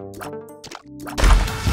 you